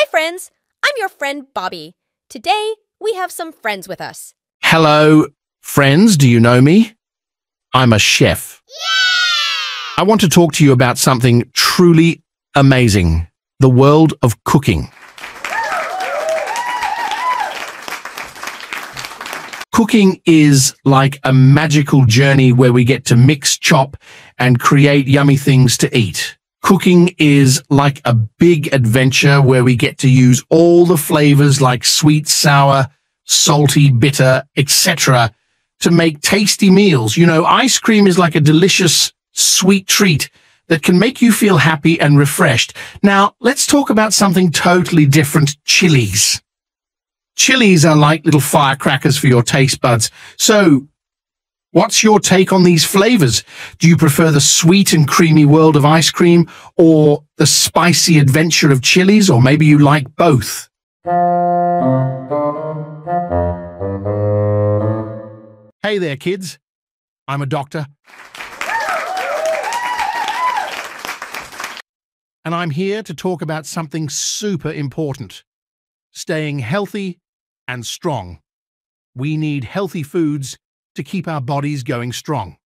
Hi, friends. I'm your friend Bobby. Today, we have some friends with us. Hello, friends. Do you know me? I'm a chef. Yeah! I want to talk to you about something truly amazing the world of cooking. Cooking is like a magical journey where we get to mix, chop, and create yummy things to eat. Cooking is like a big adventure where we get to use all the flavors like sweet, sour, salty, bitter, etc. to make tasty meals. You know, ice cream is like a delicious, sweet treat that can make you feel happy and refreshed. Now, let's talk about something totally different, chilies. Chilies are like little firecrackers for your taste buds. So, what's your take on these flavors? Do you prefer the sweet and creamy world of ice cream or the spicy adventure of chilies? Or maybe you like both? Hey there, kids. I'm a doctor. And I'm here to talk about something super important staying healthy and strong. We need healthy foods to keep our bodies going strong.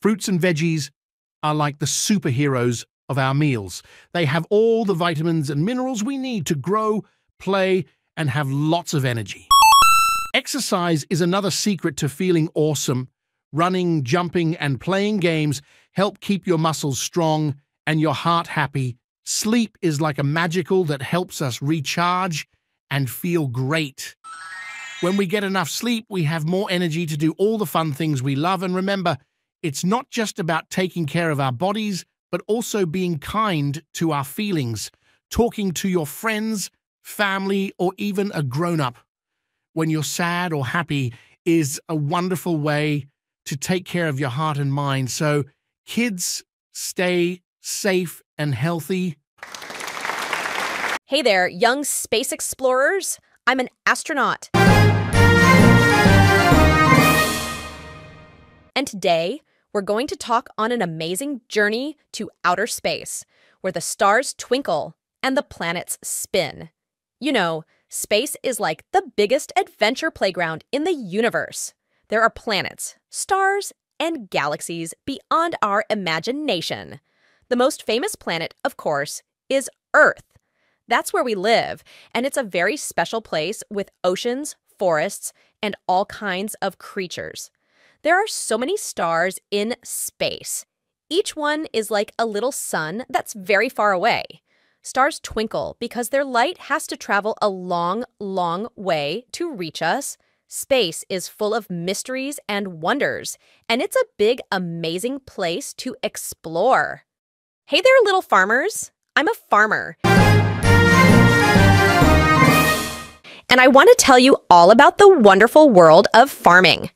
Fruits and veggies are like the superheroes of our meals. They have all the vitamins and minerals we need to grow, play, and have lots of energy. Exercise is another secret to feeling awesome. Running, jumping, and playing games help keep your muscles strong and your heart happy. Sleep is like a magical that helps us recharge and feel great. When we get enough sleep, we have more energy to do all the fun things we love. And remember, it's not just about taking care of our bodies, but also being kind to our feelings, talking to your friends, family, or even a grown up. When you're sad or happy is a wonderful way to take care of your heart and mind. So, kids, stay safe and healthy. Hey there, young space explorers. I'm an astronaut. And today, we're going to talk on an amazing journey to outer space, where the stars twinkle and the planets spin. You know, space is like the biggest adventure playground in the universe. There are planets, stars, and galaxies beyond our imagination. The most famous planet, of course, is Earth. That's where we live, and it's a very special place with oceans, forests, and all kinds of creatures. There are so many stars in space. Each one is like a little sun that's very far away. Stars twinkle because their light has to travel a long, long way to reach us. Space is full of mysteries and wonders, and it's a big, amazing place to explore. Hey there, little farmers. I'm a farmer. and I want to tell you all about the wonderful world of farming.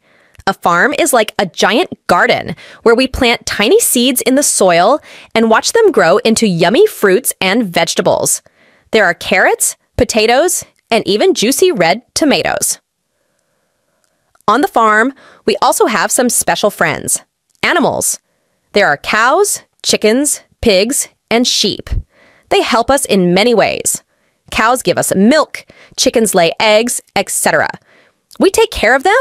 A farm is like a giant garden where we plant tiny seeds in the soil and watch them grow into yummy fruits and vegetables. There are carrots, potatoes, and even juicy red tomatoes. On the farm, we also have some special friends animals. There are cows, chickens, pigs, and sheep. They help us in many ways. Cows give us milk, chickens lay eggs, etc. We take care of them,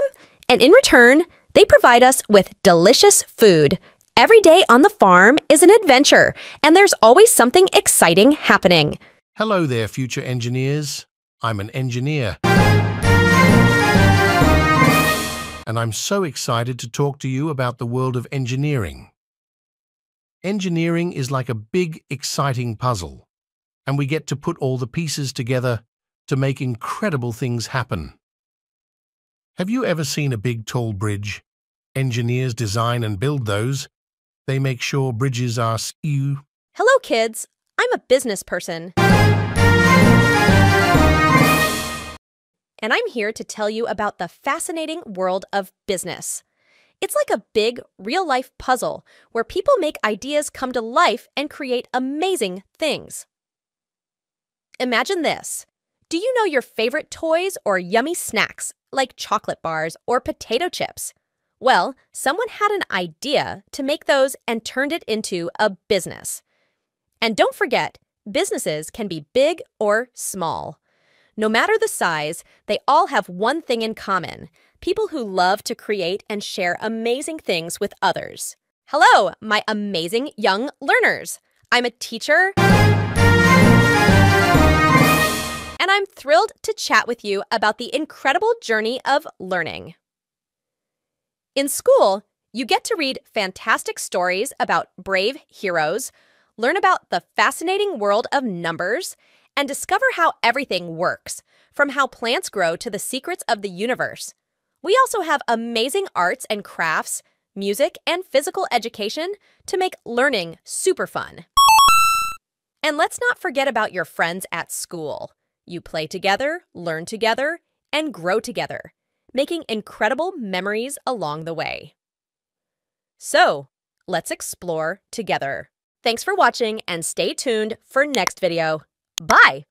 and in return, they provide us with delicious food. Every day on the farm is an adventure, and there's always something exciting happening. Hello there, future engineers. I'm an engineer. And I'm so excited to talk to you about the world of engineering. Engineering is like a big, exciting puzzle and we get to put all the pieces together to make incredible things happen. Have you ever seen a big tall bridge? Engineers design and build those. They make sure bridges are skew. Hello, kids. I'm a business person. And I'm here to tell you about the fascinating world of business. It's like a big, real life puzzle where people make ideas come to life and create amazing things. Imagine this. Do you know your favorite toys or yummy snacks like chocolate bars or potato chips? Well, someone had an idea to make those and turned it into a business. And don't forget, Businesses can be big or small. No matter the size, they all have one thing in common people who love to create and share amazing things with others. Hello, my amazing young learners. I'm a teacher, and I'm thrilled to chat with you about the incredible journey of learning. In school, you get to read fantastic stories about brave heroes, learn about the fascinating world of numbers, and discover how everything works, from how plants grow to the secrets of the universe. We also have amazing arts and crafts, music, and physical education to make learning super fun. And let's not forget about your friends at school. You play together, learn together, and grow together, making incredible memories along the way. So, let's explore together. Thanks for watching and stay tuned for next video. Bye!